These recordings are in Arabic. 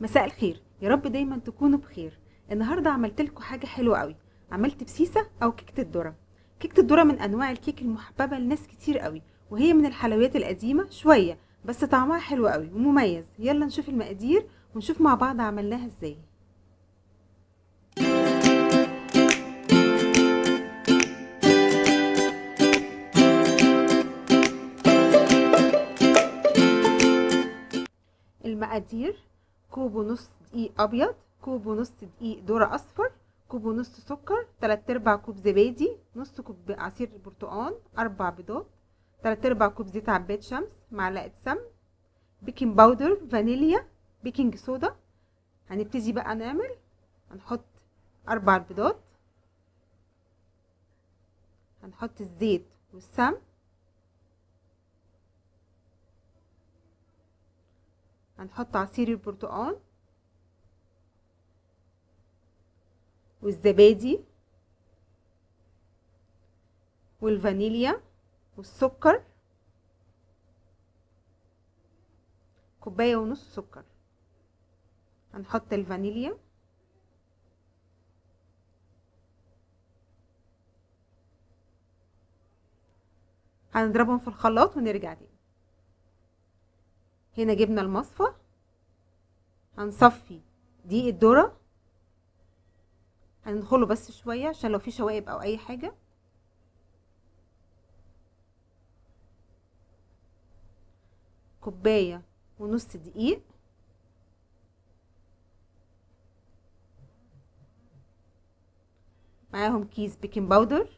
مساء الخير. يا رب دايما تكونوا بخير. النهارده عملت لكم حاجة حلوة قوي. عملت بسيسة أو كيكة الذرة. كيكة الذرة من أنواع الكيك المحببة لناس كتير قوي وهي من الحلويات القديمة شوية بس طعمها حلو قوي ومميز. يلا نشوف المقادير ونشوف مع بعض عملناها إزاي. المقادير كوب ونص دقيق أبيض كوب ونص دقيق ذرة أصفر كوب ونص سكر تلات أرباع كوب زبادي نص كوب عصير برتقال أربع بيضات تلات أرباع كوب زيت عباد شمس معلقة سمن baking powder فانيليا baking صودا هنبتدي بقى نعمل هنحط أربع البيضات هنحط الزيت والسمن هنحط عصير البرتقال والزبادي والفانيليا والسكر كوباية ونص سكر. هنحط الفانيليا. هنضربهم في الخلاط ونرجع تاني. هنا جبنا المصفى. هنصفي دقيق الذرة. هندخله بس شوية عشان لو في شوائب أو أي حاجة. كوباية ونص دقيق. معاهم كيس baking powder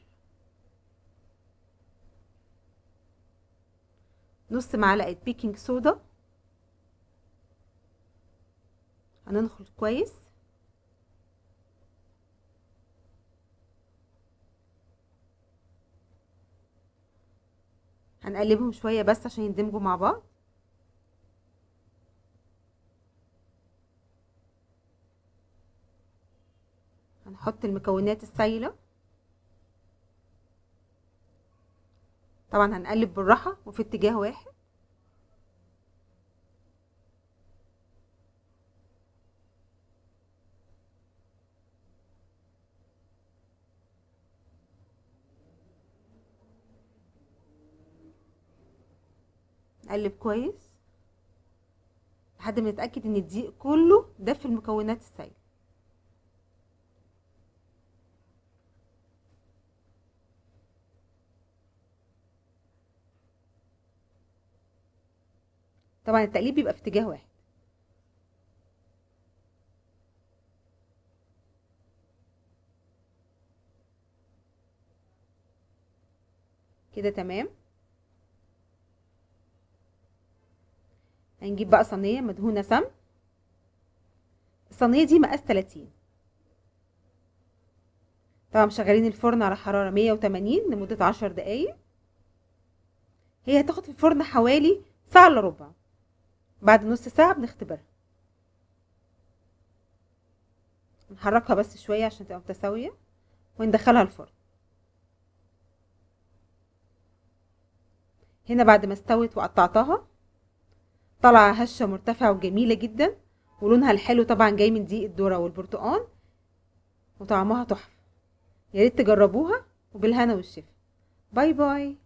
نص معلقة baking صودا هننخل كويس. هنقلبهم شوية بس عشان يندمجوا مع بعض. هنحط المكونات السايلة. طبعا هنقلب بالراحة وفي اتجاه واحد. نقلب كويس لحد ما نتاكد إن الدقيق كله ده في المكونات السائلة. طبعا التقليب بيبقى في اتجاه واحد. كده تمام؟ هنجيب بقى صينية مدهونة سمن. الصينية دي مقاس 30 طبعا مشغلين الفرن على حرارة 180 لمدة 10 دقايق. هي هتاخد في الفرن حوالي ساعة إلا ربع. بعد نص ساعة بنختبرها. نحركها بس شوية عشان تبقى متساوية وندخلها الفرن. هنا بعد ما استوت وقطعتها طالعة هشة مرتفعة وجميلة جدا ولونها الحلو طبعا جاي من دقيق الذرة والبرتقال وطعمها تحفة. يا ريت تجربوها وبالهنا والشفا. bye bye.